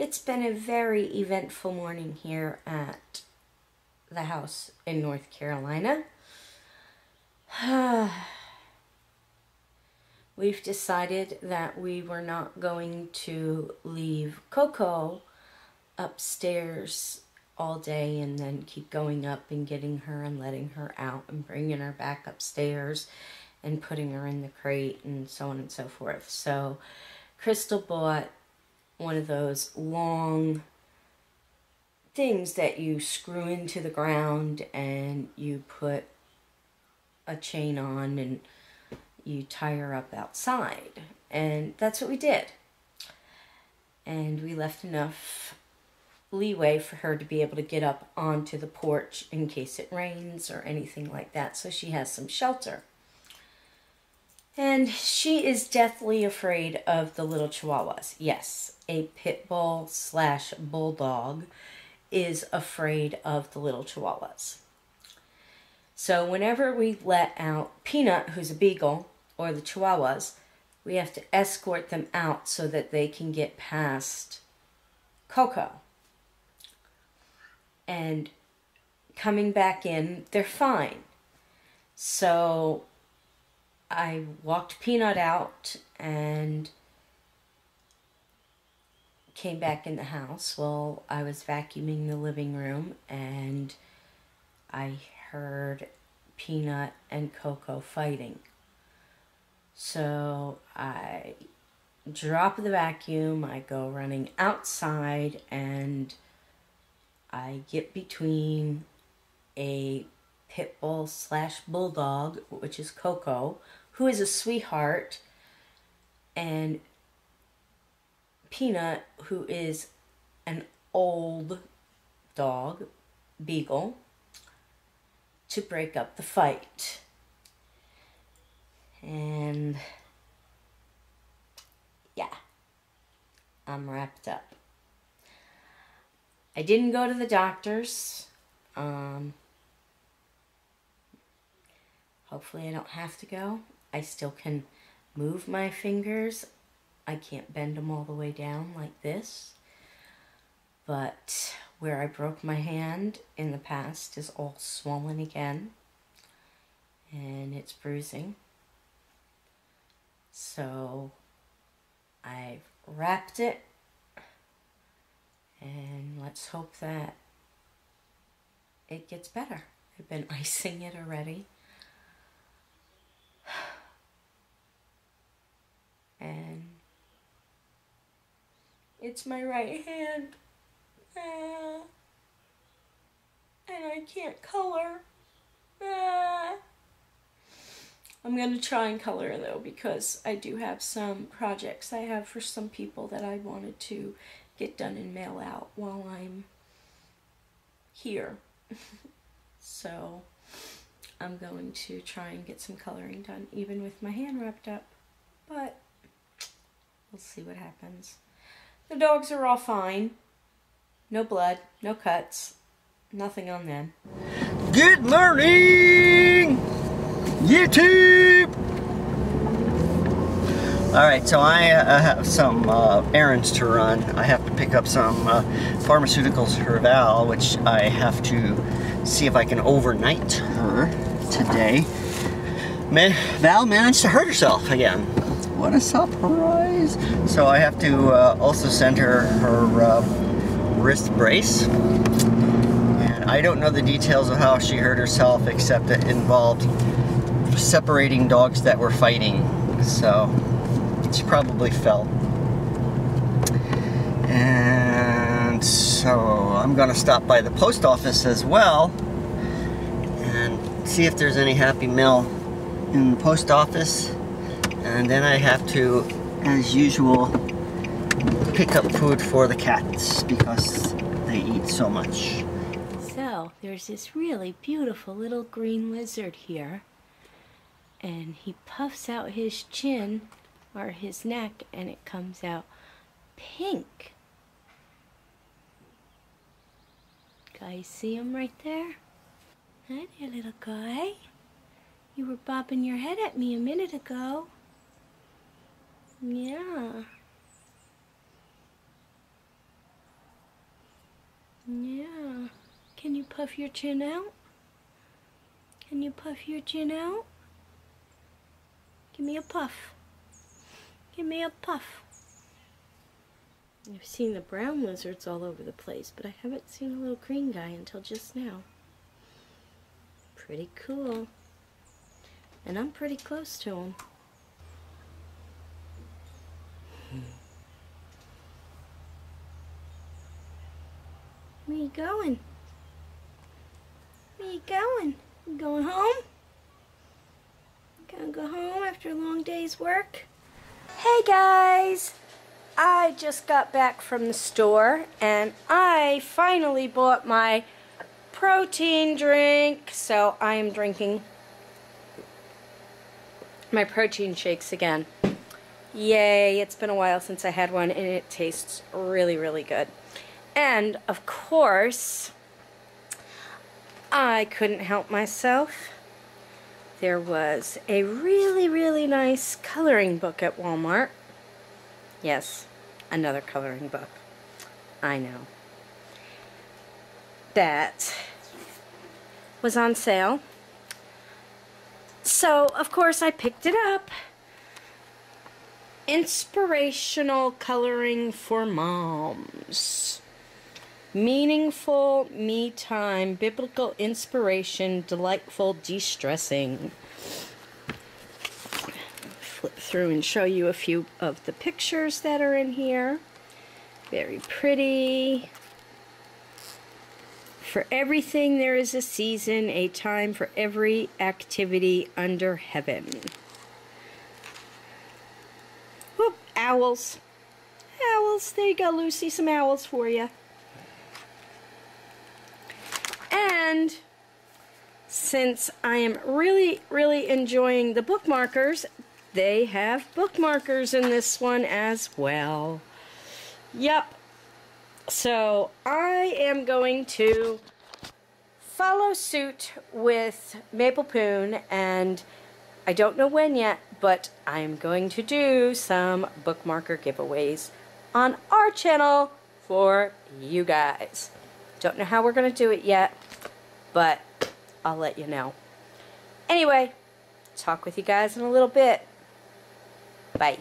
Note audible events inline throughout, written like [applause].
It's been a very eventful morning here at the house in North Carolina. [sighs] We've decided that we were not going to leave Coco upstairs all day and then keep going up and getting her and letting her out and bringing her back upstairs and putting her in the crate and so on and so forth. So Crystal bought one of those long things that you screw into the ground and you put a chain on and you tie her up outside. And that's what we did. And we left enough leeway for her to be able to get up onto the porch in case it rains or anything like that so she has some shelter. And she is deathly afraid of the little chihuahuas. Yes, a pit bull slash bulldog is afraid of the little chihuahuas. So whenever we let out Peanut, who's a beagle, or the chihuahuas, we have to escort them out so that they can get past Coco. And coming back in, they're fine. So I walked Peanut out and came back in the house. Well, I was vacuuming the living room and I heard Peanut and Coco fighting. So I drop the vacuum, I go running outside, and I get between a pit bull slash bulldog, which is Coco, who is a sweetheart, and Peanut, who is an old dog, beagle, to break up the fight. And yeah, I'm wrapped up. I didn't go to the doctor's. Um, hopefully, I don't have to go. I still can move my fingers. I can't bend them all the way down like this. But where I broke my hand in the past is all swollen again. And it's bruising. So I've wrapped it. And let's hope that it gets better. I've been [laughs] icing it already. It's my right hand. Uh, and I can't color. Uh, I'm going to try and color though because I do have some projects I have for some people that I wanted to get done and mail out while I'm here. [laughs] so I'm going to try and get some coloring done even with my hand wrapped up. But we'll see what happens. The dogs are all fine. No blood, no cuts, nothing on them. Good morning, YouTube! Alright, so I uh, have some uh, errands to run. I have to pick up some uh, pharmaceuticals for Val, which I have to see if I can overnight her today. Val managed to hurt herself again. What a surprise! So I have to uh, also send her her uh, wrist brace. And I don't know the details of how she hurt herself except it involved separating dogs that were fighting. So she probably fell. And so I'm gonna stop by the post office as well and see if there's any happy mail in the post office and then I have to, as usual, pick up food for the cats because they eat so much. So, there's this really beautiful little green lizard here. And he puffs out his chin, or his neck, and it comes out pink. Guys, see him right there? Hi there, little guy. You were bobbing your head at me a minute ago. Yeah. Yeah. Can you puff your chin out? Can you puff your chin out? Give me a puff. Give me a puff. I've seen the brown lizards all over the place, but I haven't seen a little green guy until just now. Pretty cool. And I'm pretty close to him. Where you going? Where you going? You going home? Gonna go home after a long day's work? Hey guys! I just got back from the store and I finally bought my protein drink. So I am drinking my protein shakes again. Yay, it's been a while since I had one and it tastes really, really good. And of course, I couldn't help myself. There was a really, really nice coloring book at Walmart. Yes, another coloring book. I know. That was on sale. So, of course, I picked it up. Inspirational coloring for moms. Meaningful me time, biblical inspiration, delightful de-stressing. Flip through and show you a few of the pictures that are in here. Very pretty. For everything there is a season, a time for every activity under heaven. Owls. Owls, there you go, Lucy, some owls for you. And since I am really, really enjoying the bookmarkers, they have bookmarkers in this one as well. Yep. So I am going to follow suit with Maple Poon and I don't know when yet, but I'm going to do some bookmarker giveaways on our channel for you guys. Don't know how we're going to do it yet, but I'll let you know. Anyway, talk with you guys in a little bit. Bye.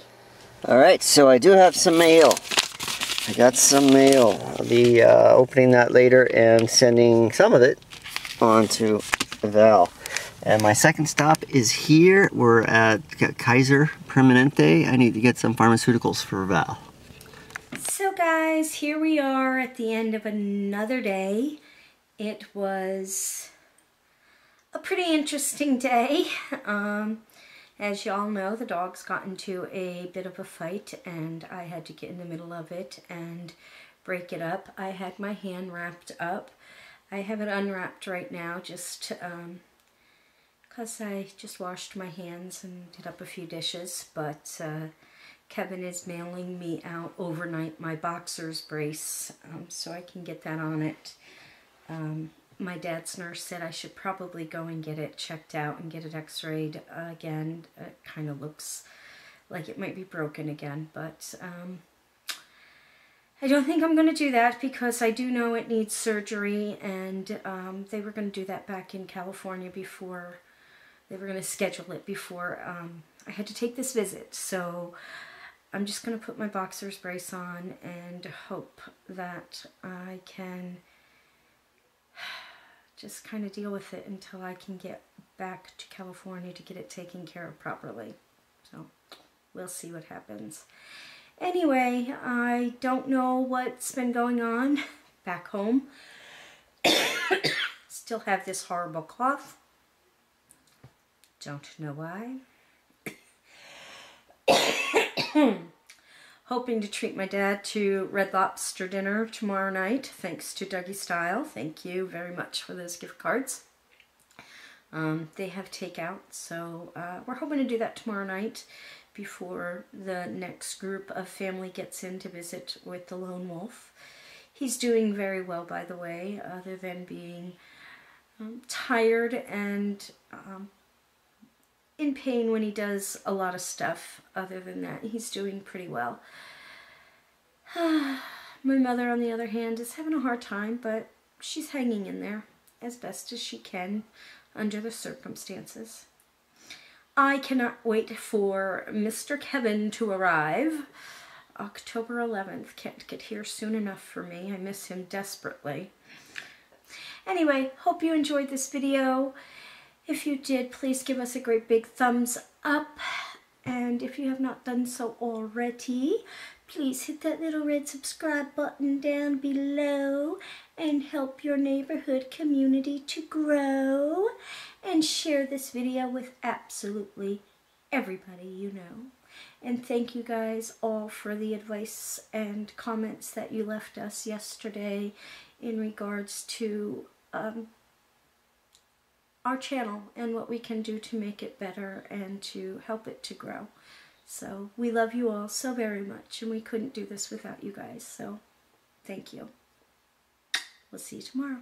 Alright, so I do have some mail. I got some mail. I'll be uh, opening that later and sending some of it on to Val. And my second stop is here. We're at Kaiser Permanente. I need to get some pharmaceuticals for Val. So guys, here we are at the end of another day. It was a pretty interesting day. Um, as y'all know, the dogs got into a bit of a fight and I had to get in the middle of it and break it up. I had my hand wrapped up. I have it unwrapped right now just because um, I just washed my hands and did up a few dishes, but uh, Kevin is mailing me out overnight my boxer's brace um, so I can get that on it. Um, my dad's nurse said I should probably go and get it checked out and get it x-rayed again. It kind of looks like it might be broken again, but um, I don't think I'm going to do that because I do know it needs surgery and um, they were going to do that back in California before, they were going to schedule it before um, I had to take this visit. So I'm just going to put my boxer's brace on and hope that I can [sighs] just kind of deal with it until I can get back to California to get it taken care of properly. So we'll see what happens. Anyway, I don't know what's been going on [laughs] back home. [coughs] Still have this horrible cough. Don't know why. [coughs] Hoping to treat my dad to Red Lobster dinner tomorrow night, thanks to Dougie Style. Thank you very much for those gift cards. Um, they have takeout, so uh, we're hoping to do that tomorrow night before the next group of family gets in to visit with the lone wolf. He's doing very well, by the way, other than being um, tired and um, in pain when he does a lot of stuff. Other than that, he's doing pretty well. [sighs] My mother, on the other hand, is having a hard time, but she's hanging in there as best as she can under the circumstances. I cannot wait for Mr. Kevin to arrive. October 11th. Can't get here soon enough for me. I miss him desperately. Anyway, hope you enjoyed this video. If you did, please give us a great big thumbs up. And if you have not done so already, please hit that little red subscribe button down below and help your neighborhood community to grow. And share this video with absolutely everybody you know. And thank you guys all for the advice and comments that you left us yesterday in regards to um, our channel and what we can do to make it better and to help it to grow. So we love you all so very much and we couldn't do this without you guys. So thank you. We'll see you tomorrow.